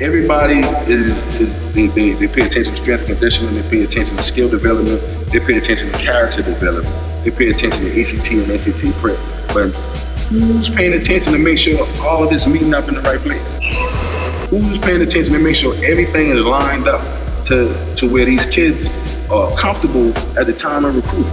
everybody is, is they, they, they, pay attention to strength conditioning, they pay attention to skill development, they pay attention to character development, they pay attention to ACT and SAT prep. But who's paying attention to make sure all of this meeting up in the right place? Who's paying attention to make sure everything is lined up to, to where these kids are comfortable at the time of recruiting?